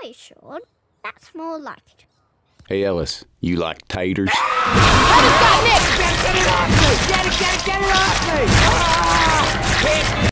Sorry, Sean. That's more like it. Hey, Ellis, you like taters?